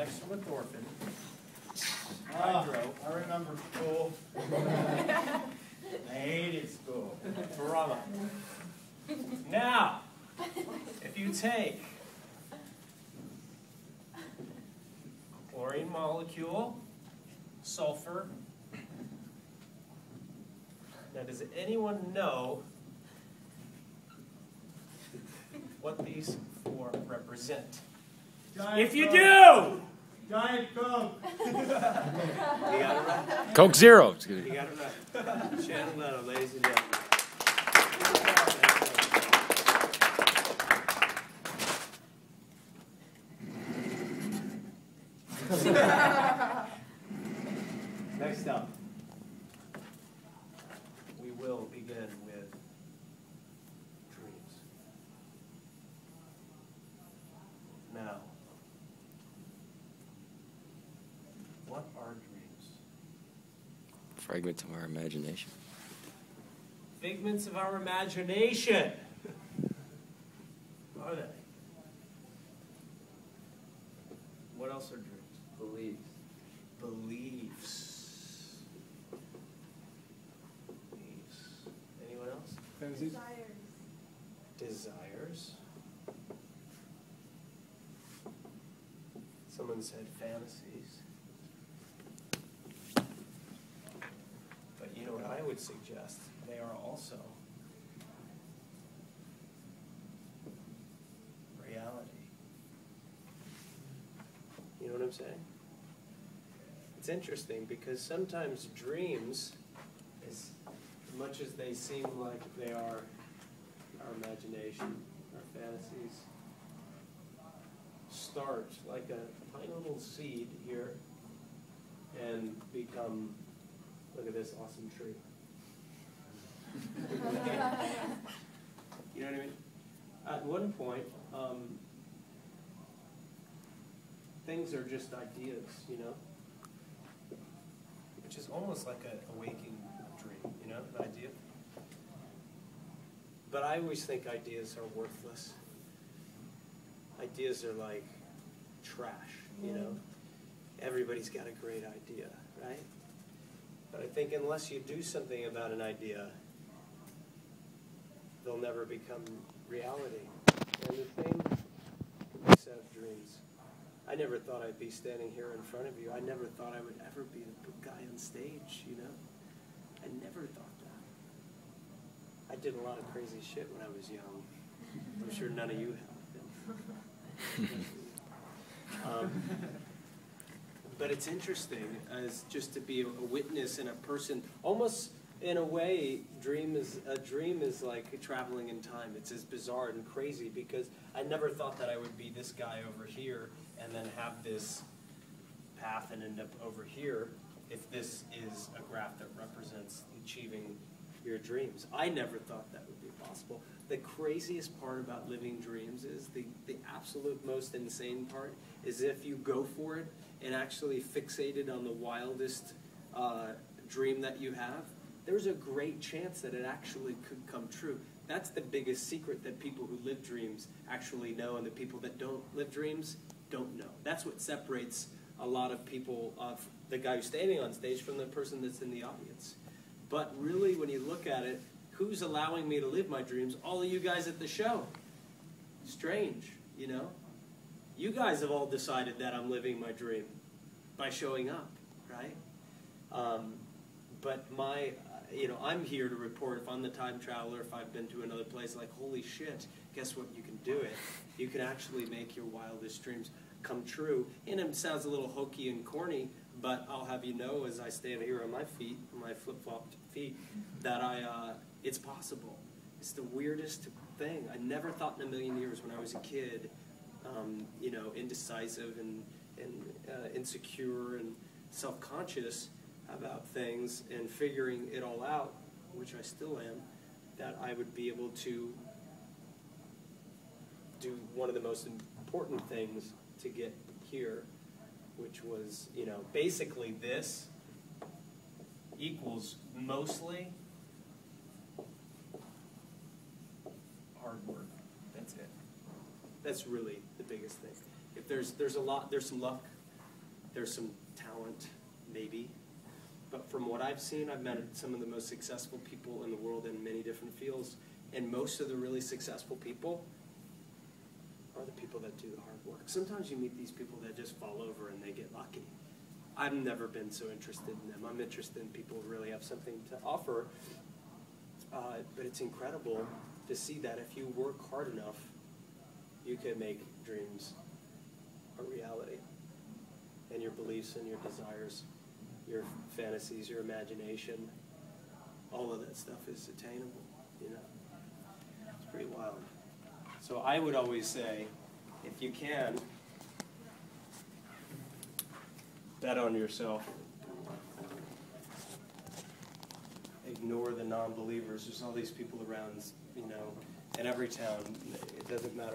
dextromethorphan, Ah, hydro, I remember school. I hated school, drama. Now, if you take chlorine molecule, sulfur. Now, does anyone know what these four represent? Giant If you do, Giant Coke. you got it right. Coke Zero. It's gonna- You got it right. Shannon Leonard, ladies and gentlemen. Next up, what are dreams? Fragments of our imagination. Figments of our imagination. Are they? What else are dreams? Beliefs. Beliefs. Beliefs. Anyone else? Fantasies? Desires. Someone said fantasies. But you know what I would suggest? They are also reality. You know what I'm saying? It's interesting because sometimes dreams, as much as they seem like they are our imagination, our fantasies, start like a tiny little seed here and become, look at this awesome tree. You know what I mean? At one point, um, things are just ideas, you know? Which is almost like a, a waking dream, you know, an idea. But I always think ideas are worthless. Ideas are like trash, you know? Everybody's got a great idea, right? But I think unless you do something about an idea, they'll never become reality. And the same can of dreams. I never thought I'd be standing here in front of you. I never thought I would ever be the guy on stage, you know? I never thought that. I did a lot of crazy shit when I was young. I'm sure none of you have. um, but it's interesting as just to be a witness and a person, almost in a way, dream is a dream is like traveling in time. It's as bizarre and crazy because I never thought that I would be this guy over here and then have this path and end up over here if this is a graph that represents achieving your dreams. I never thought that would be possible. The craziest part about living dreams is the, the absolute most insane part is if you go for it and actually fixated on the wildest uh, dream that you have, there's a great chance that it actually could come true. That's the biggest secret that people who live dreams actually know, and the people that don't live dreams don't know. That's what separates a lot of people of the guy who's standing on stage from the person that's in the audience. But really, when you look at it, who's allowing me to live my dreams? All of you guys at the show. Strange, you know? You guys have all decided that I'm living my dream by showing up, right? Um, but my, uh, you know, I'm here to report if I'm the time traveler, if I've been to another place, like, holy shit, guess what? You can do it. You can actually make your wildest dreams come true. And it sounds a little hokey and corny, but I'll have you know as I stand here on my feet, my flip flopped feet, that I, uh, it's possible. It's the weirdest thing. I never thought in a million years when I was a kid, um, you know, indecisive and, and uh, insecure and self conscious about things and figuring it all out, which I still am, that I would be able to do one of the most important things to get here, which was, you know, basically this equals mostly hard work. That's it. That's really the biggest thing. If there's there's a lot there's some luck, there's some talent, maybe. But from what I've seen, I've met some of the most successful people in the world in many different fields. And most of the really successful people are the people that do the hard work. Sometimes you meet these people that just fall over and they get lucky. I've never been so interested in them. I'm interested in people who really have something to offer. Uh, but it's incredible to see that if you work hard enough, you can make dreams a reality. And your beliefs and your desires, your fantasies, your imagination, all of that stuff is attainable, you know? It's pretty wild. So I would always say, if you can, bet on yourself. Ignore the non-believers. There's all these people around, you know, in every town. It doesn't matter